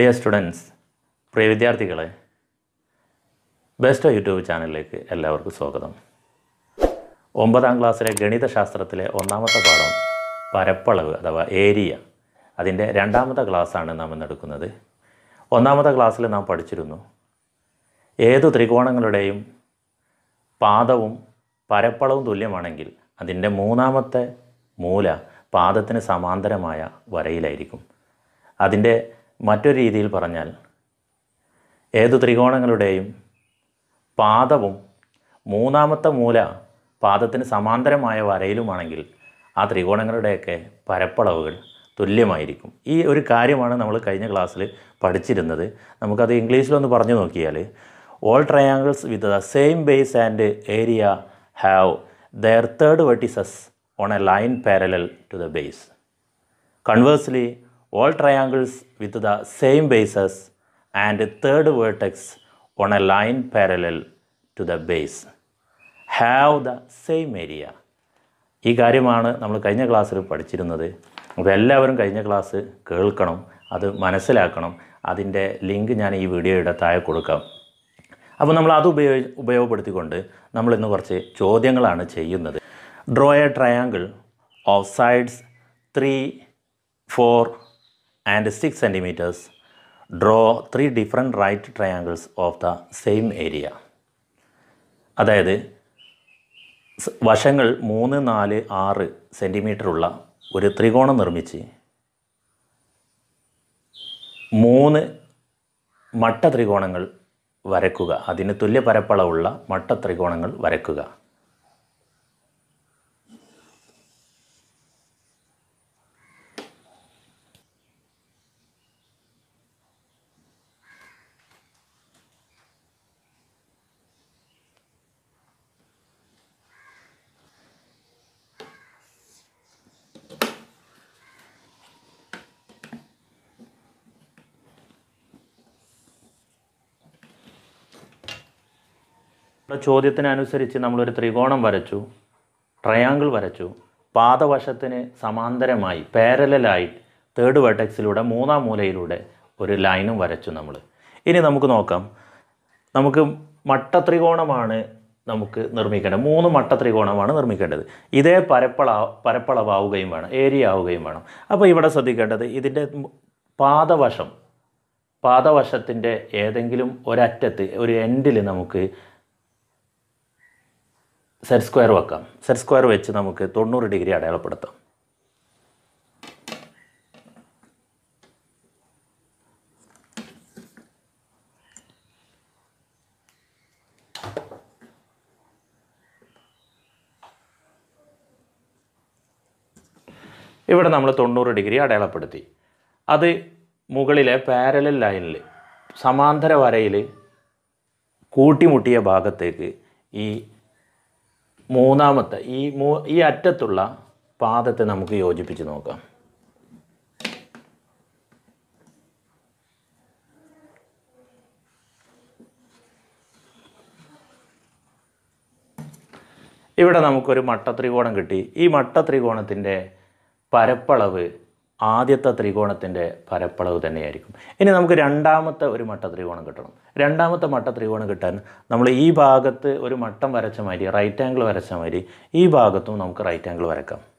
Dear students പ്രിയ വിദ്യാർത്ഥികളെ best YouTube ചാനലിലേക്ക് എല്ലാവർക്കും സ്വാഗതം. ഒമ്പതാം ക്ലാസ്സിലെ ഗണിതശാസ്ത്രത്തിലെ ഒന്നാമത്തെ പാഠം പരപ്പളവ് അഥവാ ഏരിയ അതിന്റെ രണ്ടാമത്തെ ക്ലാസ്സാണ് നാം ഇന്ന് എടുക്കുന്നത്. ഒന്നാമത്തെ ക്ലാസ്സിൽ നാം പഠിച്ചിരുന്നു ഏത് ത്രികോണങ്ങളുടെയും പാദവും പരപ്പളവും തുല്യമാണെങ്കിൽ അതിന്റെ മൂന്നാമത്തെ മൂല പാദത്തിന് സമാന്തരമായ വരയിലായിരിക്കും. അതിന്റെ മറ്റൊരു രീതിയിൽ പറഞ്ഞാൽ ഏതു ത്രികോണങ്ങളുടെയും പാദവും മൂന്നാമത്തെ മൂല പാദത്തിന് സമാന്തരമായ വരയിലുമാണെങ്കിൽ ആ ത്രികോണങ്ങളുടെയൊക്കെ പരപ്പളവുകൾ തുല്യമായിരിക്കും. ഈ ഒരു കാര്യമാണ് നമ്മൾ കഴിഞ്ഞ ക്ലാസ്സിൽ പഠിച്ചിരുന്നത്. നമുക്കത് ഇംഗ്ലീഷിലൊന്ന് പറഞ്ഞു നോക്കിയാൽ all triangles with the same base and area have their third vertices on a line parallel to the base Conversely, all triangles with the same bases and third vertex on a line parallel to the base. Have the same area. ഈ കാര്യമാണ് നമ്മൾ കഴിഞ്ഞ ക്ലാസ്സിൽ പഠിച്ചിരുന്നത്. അപ്പോൾ എല്ലാവരും കഴിഞ്ഞ class കേൾക്കണം അത് മനസ്സിലാക്കണം. അതിന്റെ ലിങ്ക് ഞാൻ ഈ വീഡിയോയുടെ താഴെ കൊടുക്കാം. അപ്പോൾ നമ്മൾ അത് ഉപയോഗ ഉപയോഗപ്പെടുത്തിക്കൊണ്ട് നമ്മൾ ഇന്ന് കുറച്ച് ചോദ്യങ്ങളാണ് ചെയ്യുന്നത്. Draw a triangle of sides three four and six centimetres draw three different right triangles of the same area. അതായത് വശങ്ങൾ മൂന്ന് നാല് ആറ് സെന്റിമീറ്ററുള്ള ഒരു ത്രികോണം നിർമ്മിച്ച് മൂന്ന് മട്ട ത്രികോണങ്ങൾ വരക്കുക അതിന് തുല്യ പരപ്പളവുള്ള മട്ട ത്രികോണങ്ങൾ വരയ്ക്കുക ചോദ്യത്തിനനുസരിച്ച് നമ്മളൊരു ത്രികോണം വരച്ചു ട്രയാങ്കിൾ വരച്ചു പാദവശത്തിന് സമാന്തരമായി പാരലായി തേർഡ് വെർട്ടെക്സിലൂടെ മൂന്നാം മൂലയിലൂടെ ഒരു ലൈനും വരച്ചു നമ്മൾ ഇനി നമുക്ക് നോക്കാം. നമുക്ക് മട്ട ത്രികോണമാണ് നമുക്ക് നിർമ്മിക്കേണ്ടത്. മൂന്ന് മട്ട ത്രികോണമാണ് നിർമ്മിക്കേണ്ടത്. ഇതേ പരപ്പള പരപ്പളവാവുകയും വേണം ഏരിയ ആവുകയും വേണം. അപ്പോൾ ഇവിടെ ശ്രദ്ധിക്കേണ്ടത് ഇതിന്റെ പാദവശം പാദവശത്തിന്റെ ഏതെങ്കിലും ഒരറ്റത്ത് ഒരു എൻഡിൽ നമുക്ക് സെറ്റ് സ്ക്വയർ വെക്കാം. സെറ്റ് സ്ക്വയർ വെച്ച് നമുക്ക് തൊണ്ണൂറ് ഡിഗ്രി അടയാളപ്പെടുത്താം. ഇവിടെ നമ്മൾ തൊണ്ണൂറ് ഡിഗ്രി അടയാളപ്പെടുത്തി. അത് മുകളിലെ പാരലൽ ലൈനിൽ സമാന്തര വരയിൽ കൂട്ടിമുട്ടിയ ഭാഗത്തേക്ക് ഈ മൂന്നാമത്തെ ഈ മൂ ഈ അറ്റത്തുള്ള പാദത്തെ നമുക്ക് യോജിപ്പിച്ച് നോക്കാം. ഇവിടെ നമുക്കൊരു മട്ട ത്രികോണം കിട്ടി. ഈ മട്ട ത്രികോണത്തിന്റെ പരപ്പളവ് ആദ്യത്തെ ത്രികോണത്തിന്റെ പരപ്പളവ് തന്നെയായിരിക്കും. ഇനി നമുക്ക് രണ്ടാമത്തെ ഒരു മട്ട ത്രികോണം കിട്ടണം. രണ്ടാമത്തെ മട്ട ത്രികോണം കിട്ടാൻ നമ്മൾ ഈ ഭാഗത്ത് ഒരു മട്ടം വരച്ച മാതിരി റൈറ്റ് ആംഗിൾ വരച്ച മാതിരി ഈ ഭാഗത്തും നമുക്ക് റൈറ്റ് ആംഗിൾ വരക്കാം.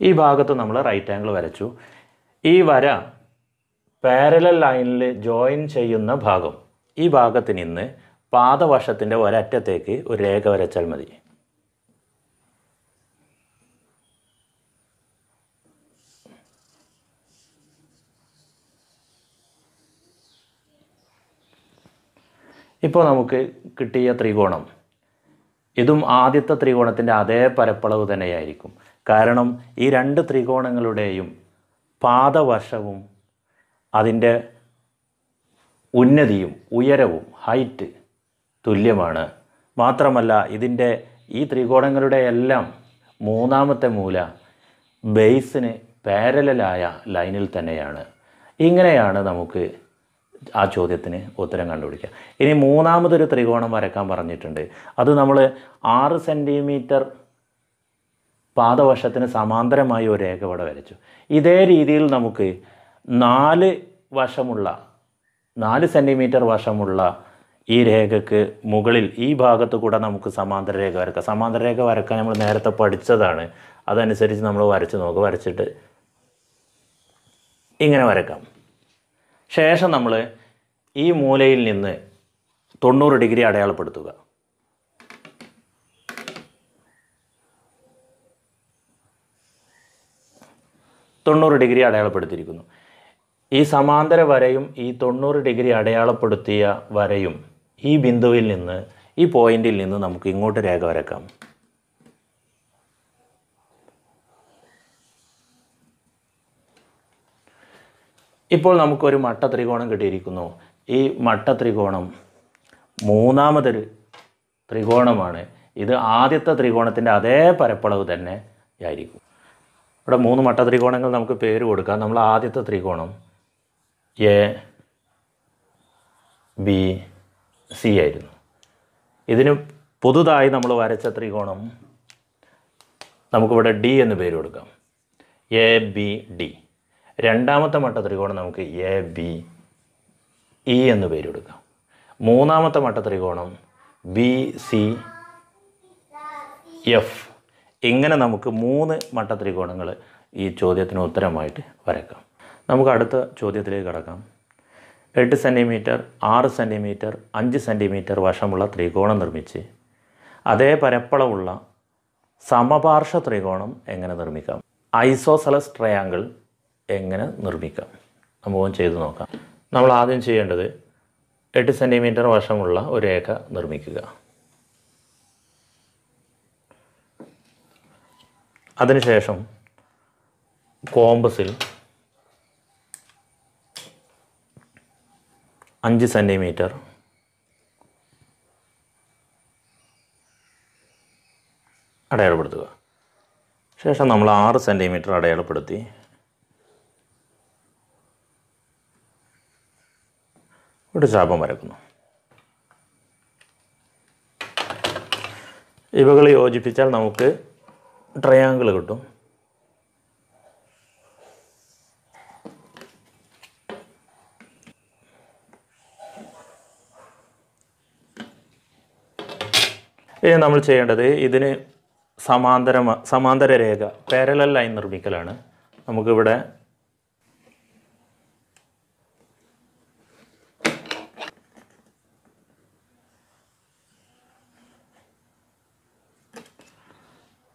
ഈ ഭാഗത്ത് നമ്മൾ റൈറ്റ് ആംഗിൾ വരച്ചു. ഈ വര പാരലൽ ലൈനിൽ ജോയിൻ ചെയ്യുന്ന ഭാഗം. ഈ ഭാഗത്ത് നിന്ന് പാദവശത്തിന്റെ ഒരറ്റത്തേക്ക് ഒരു രേഖ വരച്ചാൽ മതി. ഇപ്പോൾ നമുക്ക് കിട്ടിയ ത്രികോണം. ഇതും ആദ്യത്തെ ത്രികോണത്തിന്റെ അതേ പരപ്പളവ് തന്നെയായിരിക്കും. കാരണം ഈ രണ്ട് ത്രികോണങ്ങളുടെയും പാദവശവും അതിന്റെ ഉന്നതിയും ഉയരവും ഹൈറ്റ് തുല്യമാണ്. മാത്രമല്ല ഇതിന്റെ ഈ ത്രികോണങ്ങളുടെ എല്ലാം മൂന്നാമത്തെ മൂല ബേസിന് പാരലായ ലൈനിൽ തന്നെയാണ്. ഇങ്ങനെയാണ് നമുക്ക് ആ ചോദ്യത്തിന് ഉത്തരം കണ്ടുപിടിക്കുക. ഇനി മൂന്നാമതൊരു ത്രികോണം വരക്കാൻ പറഞ്ഞിട്ടുണ്ട്. അത് നമ്മൾ ആറ് സെന്റിമീറ്റർ പാദവശത്തിന് സമാന്തരമായി ഒരു രേഖ ഇവിടെ വരച്ചു. ഇതേ രീതിയിൽ നമുക്ക് നാല് വശമുള്ള നാല് സെന്റിമീറ്റർ വശമുള്ള ഈ രേഖയ്ക്ക് മുകളിൽ ഈ ഭാഗത്ത് കൂടെ നമുക്ക് സമാന്തര രേഖ വരക്കാം. സമാന്തര രേഖ വരക്കാൻ നമ്മൾ നേരത്തെ പഠിച്ചതാണ്. അതനുസരിച്ച് നമ്മൾ വരച്ച് നോക്കുക വരച്ചിട്ട് ഇങ്ങനെ വരക്കാം. ശേഷം നമ്മൾ ഈ മൂലയിൽ നിന്ന് തൊണ്ണൂറ് ഡിഗ്രി അടയാളപ്പെടുത്തുക. തൊണ്ണൂറ് ഡിഗ്രി അടയാളപ്പെടുത്തിയിരിക്കുന്നു. ഈ സമാന്തര വരയും ഈ തൊണ്ണൂറ് ഡിഗ്രി അടയാളപ്പെടുത്തിയ വരയും ഈ ബിന്ദുവിൽ നിന്ന് ഈ പോയിന്റിൽ നിന്ന് നമുക്ക് ഇങ്ങോട്ട് രേഖ വരക്കാം. ഇപ്പോൾ നമുക്കൊരു മട്ട ത്രികോണം കിട്ടിയിരിക്കുന്നു. ഈ മട്ട ത്രികോണം മൂന്നാമതൊരു ത്രികോണമാണ്. ഇത് ആദ്യത്തെ ത്രികോണത്തിന്റെ അതേ പരപ്പളവ് തന്നെ ആയിരിക്കും. ഇവിടെ മൂന്ന് മട്ട ത്രികോണങ്ങൾ നമുക്ക് പേര് കൊടുക്കാം. നമ്മൾ ആദ്യത്തെ ത്രികോണം എ ബി സി ആയിരുന്നു. ഇതിന് പുതുതായി നമ്മൾ വരച്ച ത്രികോണം നമുക്കിവിടെ ഡി എന്ന് പേര് കൊടുക്കാം. എ ബി ഡി രണ്ടാമത്തെ മട്ട ത്രികോണം നമുക്ക് എ ബി ഇ എന്ന് പേര് കൊടുക്കാം. മൂന്നാമത്തെ മട്ട ത്രികോണം ബി സി എഫ് ഇങ്ങനെ നമുക്ക് മൂന്ന് മട്ട ത്രികോണങ്ങൾ ഈ ചോദ്യത്തിന് ഉത്തരമായിട്ട് വരക്കാം. നമുക്ക് അടുത്ത ചോദ്യത്തിലേക്ക് കടക്കാം. എട്ട് സെന്റിമീറ്റർ ആറ് സെന്റിമീറ്റർ അഞ്ച് സെന്റിമീറ്റർ വശമുള്ള ത്രികോണം നിർമ്മിച്ച് അതേ പരപ്പളവുള്ള സമപാർശ്വ ത്രികോണം എങ്ങനെ നിർമ്മിക്കാം? ഐസോസലസ് ട്രയാങ്കിൾ എങ്ങനെ നിർമ്മിക്കാം? നമുക്ക് ചെയ്തു നോക്കാം. നമ്മൾ ആദ്യം ചെയ്യേണ്ടത് എട്ട് സെന്റിമീറ്റർ വശമുള്ള ഒരു രേഖ നിർമ്മിക്കുക. അതിനുശേഷം കോമ്പസിൽ അഞ്ച് സെന്റിമീറ്റർ അടയാളപ്പെടുത്തുക. ശേഷം നമ്മൾ ആറ് സെന്റിമീറ്റർ അടയാളപ്പെടുത്തി ഒരു ചാപം വരക്കുന്നു. ഇവകൾ യോജിപ്പിച്ചാൽ നമുക്ക് ട്രയാങ്കിൾ കിട്ടും. ഇനി നമ്മൾ ചെയ്യേണ്ടത് ഇതിന് സമാന്തര സമാന്തര രേഖ പാരലൽ ലൈൻ നിർമ്മിക്കലാണ്. നമുക്കിവിടെ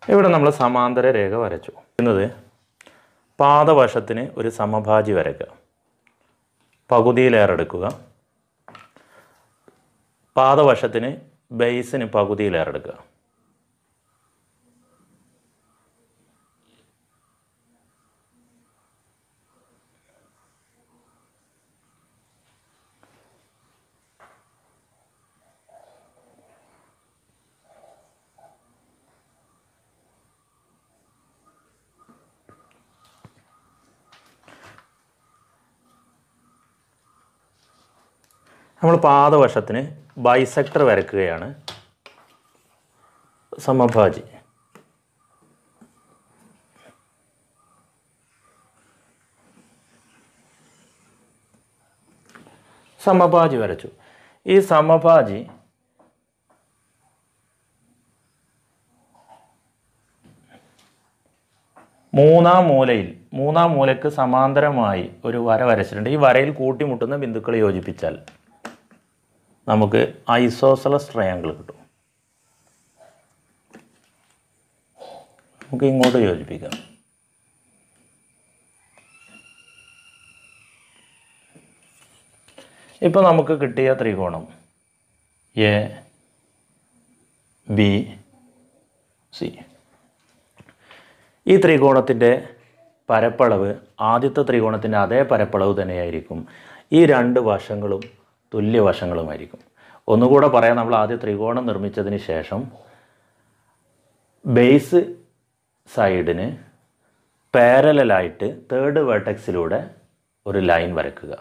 ഇവിടെ നമ്മൾ സമാന്തര രേഖ വരച്ചു. എന്നത് പാദവശത്തിന് ഒരു സമഭാജി വരയ്ക്കുക. പകുതിയിലേറെടുക്കുക പാദവശത്തിന് ബേസിന് പകുതിയിലേറെടുക്കുക നമ്മൾ പാദവശത്തിന് ബൈസെക്ടർ വരക്കുകയാണ്. സമഭാജി. സമഭാജി വരച്ചു. ഈ സമഭാജി മൂന്നാം മൂലയിൽ മൂന്നാം മൂലയ്ക്ക് സമാന്തരമായി ഒരു വര വരച്ചിട്ടുണ്ട്. ഈ വരയിൽ കൂട്ടിമുട്ടുന്ന ബിന്ദുക്കൾ യോജിപ്പിച്ചാൽ. നമുക്ക് ഐസോസലസ് ട്രയാങ്കിൾ കിട്ടും. നമുക്ക് ഇങ്ങോട്ട് യോജിപ്പിക്കാം. ഇപ്പോൾ നമുക്ക് കിട്ടിയ ത്രികോണം. എ ബി സി ഈ ത്രികോണത്തിന്റെ പരപ്പളവ് ആദ്യത്തെ ത്രികോണത്തിന്റെ അതേ പരപ്പളവ് തന്നെയായിരിക്കും. ഈ രണ്ട് വശങ്ങളും തുല്യ വശങ്ങളുമായിരിക്കും ഒന്നുകൂടെ പറയാം നമ്മൾ ആദ്യം ത്രികോണം നിർമ്മിച്ചതിന് ശേഷം ബേസ് സൈഡിന് പാരലായിട്ട് തേർഡ് വേർട്ടക്സിലൂടെ ഒരു ലൈൻ വരയ്ക്കുക.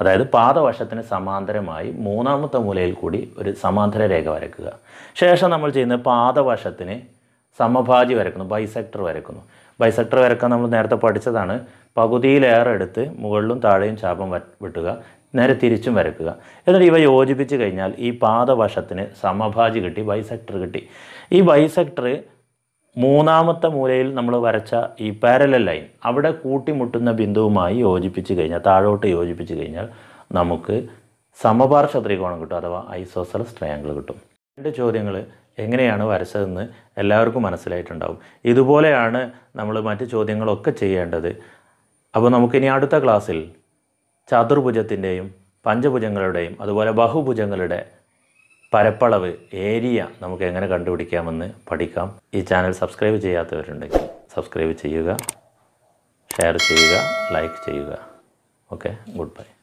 അതായത് പാദവശത്തിന് സമാന്തരമായി മൂന്നാമത്തെ മൂലയിൽ കൂടി ഒരു സമാന്തര രേഖ വരയ്ക്കുക. ശേഷം നമ്മൾ ചെയ്യുന്ന പാദവശത്തിന് സമഭാജി വരക്കുന്നു ബൈസെക്ടർ വരക്കുന്നു ബൈസെക്ടർ വരക്കാൻ നമ്മൾ നേരത്തെ പഠിച്ചതാണ് പകുതിയിലേറെ എടുത്ത് മുകളിലും താഴെയും ചാപം വെട്ടുക. നേരെ തിരിച്ചും വരക്കുക. എന്നിട്ട് ഇവ യോജിപ്പിച്ച് കഴിഞ്ഞാൽ ഈ പാദവശത്തിന് സമഭാജി കിട്ടി ബൈസെക്ടർ കിട്ടി. ഈ ബൈസെക്ടർ മൂന്നാമത്തെ മൂലയിൽ നമ്മൾ വരച്ച ഈ പാരലൽ ലൈൻ അവിടെ കൂട്ടിമുട്ടുന്ന ബിന്ദുവുമായി യോജിപ്പിച്ച് കഴിഞ്ഞാൽ താഴോട്ട് യോജിപ്പിച്ച് കഴിഞ്ഞാൽ നമുക്ക് സമപാർശ്വ ത്രികോണം കിട്ടും അഥവാ ഐസോസലസ് ട്രയാങ്കിൾ കിട്ടും. രണ്ട് ചോദ്യങ്ങൾ എങ്ങനെയാണ് വരച്ചതെന്ന് എല്ലാവർക്കും മനസ്സിലായിട്ടുണ്ടാവും. ഇതുപോലെയാണ് നമ്മൾ മറ്റ് ചോദ്യങ്ങളൊക്കെ ചെയ്യേണ്ടത്. അപ്പോൾ നമുക്കിനി അടുത്ത ക്ലാസ്സിൽ ചതുർഭുജത്തിന്റെയും പഞ്ചഭുജങ്ങളുടെയും അതുപോലെ ബഹുഭുജങ്ങളുടെ പരപ്പളവ് ഏരിയ നമുക്ക് എങ്ങനെ കണ്ടുപിടിക്കാമെന്ന് പഠിക്കാം. ഈ ചാനൽ സബ്സ്ക്രൈബ് ചെയ്യാത്തവരുണ്ടെങ്കിൽ സബ്സ്ക്രൈബ് ചെയ്യുക ഷെയർ ചെയ്യുക ലൈക്ക് ചെയ്യുക. Okay goodbye.